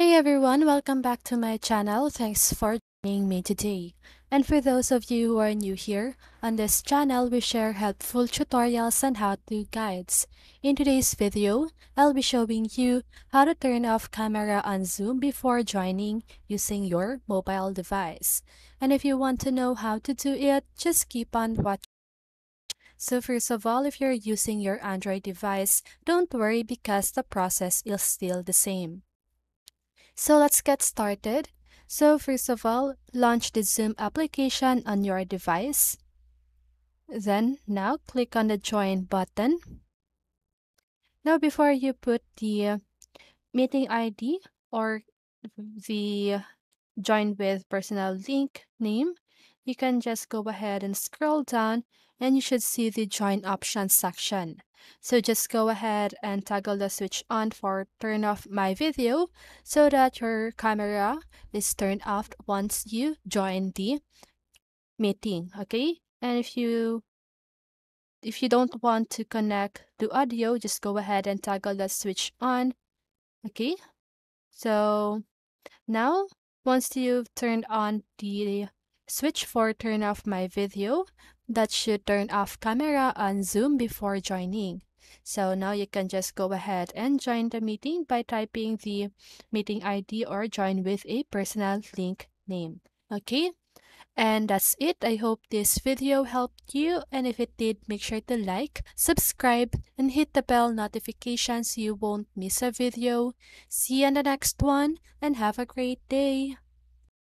Hey everyone, welcome back to my channel. Thanks for joining me today. And for those of you who are new here, on this channel we share helpful tutorials and how-to guides. In today's video, I'll be showing you how to turn off camera on Zoom before joining using your mobile device. And if you want to know how to do it, just keep on watching. So first of all, if you're using your Android device, don't worry because the process is still the same. So let's get started. So first of all, launch the Zoom application on your device. Then now click on the join button. Now before you put the meeting ID or the join with personal link name, you can just go ahead and scroll down and you should see the join options section. So just go ahead and toggle the switch on for turn off my video so that your camera is turned off once you join the meeting, okay? And if you if you don't want to connect to audio, just go ahead and toggle the switch on, okay? So now once you've turned on the switch for turn off my video, that should turn off camera on Zoom before joining. So now you can just go ahead and join the meeting by typing the meeting ID or join with a personal link name. Okay? And that's it. I hope this video helped you. And if it did, make sure to like, subscribe, and hit the bell notification so you won't miss a video. See you in the next one and have a great day.